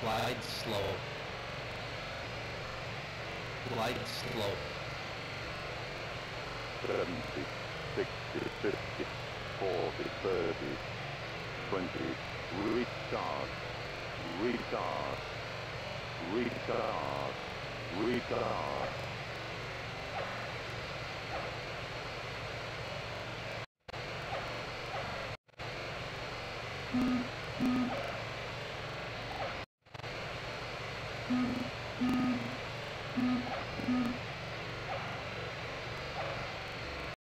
Glide slow. Glide slow. 70, 60, 50, 40, 30, 20, retard, retard, retard, retard. Mm-hmm. Mm-hmm.